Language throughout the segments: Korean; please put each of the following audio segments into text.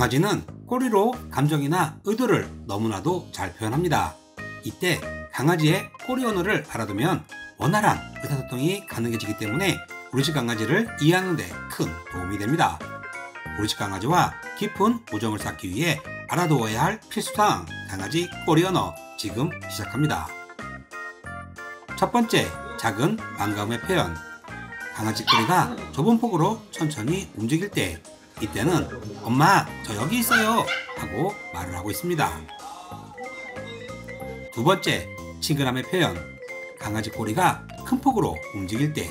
강아지는 꼬리로 감정이나 의도를 너무나도 잘 표현합니다. 이때 강아지의 꼬리 언어를 알아두면 원활한 의사소통이 가능해지기 때문에 우리 집 강아지를 이해하는 데 큰 도움이 됩니다. 우리 집 강아지와 깊은 우정을 쌓기 위해 알아두어야 할 필수사항 강아지 꼬리 언어 지금 시작합니다. 첫 번째, 작은 반가움의 표현. 강아지 꼬리가 좁은 폭으로 천천히 움직일 때 이때는 엄마 저 여기 있어요 하고 말을 하고 있습니다. 두 번째, 친근함의 표현. 강아지 꼬리가 큰 폭으로 움직일 때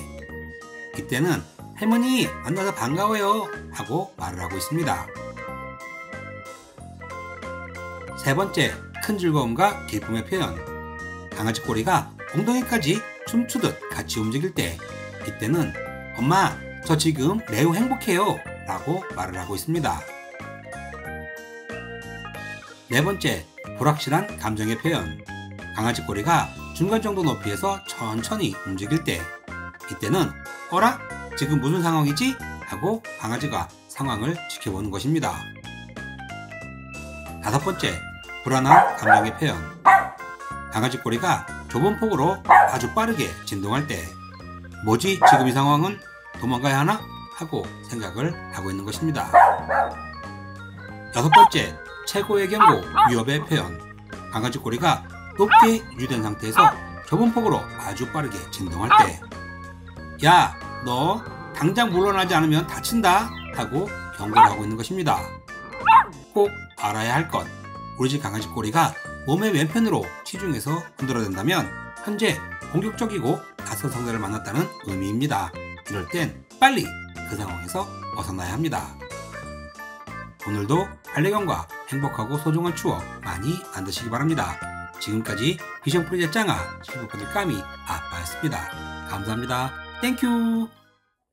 이때는 할머니 만나서 반가워요 하고 말을 하고 있습니다. 세 번째, 큰 즐거움과 기쁨의 표현. 강아지 꼬리가 엉덩이까지 춤추듯 같이 움직일 때 이때는 엄마 저 지금 매우 행복해요 라고 말을 하고 있습니다. 네 번째, 불확실한 감정의 표현. 강아지 꼬리가 중간 정도 높이에서 천천히 움직일 때 이때는 어라? 지금 무슨 상황이지? 하고 강아지가 상황을 지켜보는 것입니다. 다섯 번째, 불안한 감정의 표현. 강아지 꼬리가 좁은 폭으로 아주 빠르게 진동할 때 뭐지 지금 이 상황은 도망가야 하나? 하고 생각을 하고 있는 것입니다. 여섯 번째, 최고의 경고, 위협의 표현. 강아지 꼬리가 높게 유지된 상태에서 좁은 폭으로 아주 빠르게 진동할 때 야, 너 당장 물러나지 않으면 다친다 하고 경고를 하고 있는 것입니다. 꼭 알아야 할 것. 우리 집 강아지 꼬리가 몸의 왼편으로 치중해서 흔들어댄다면 현재 공격적이고 낯선 상대를 만났다는 의미입니다. 이럴 땐 빨리 그 상황에서 벗어나야 합니다. 오늘도 반려견과 행복하고 소중한 추억 많이 만드시기 바랍니다. 지금까지 비전 프로젝트 짱아 실버포드 까미 아빠였습니다. 감사합니다. Thank you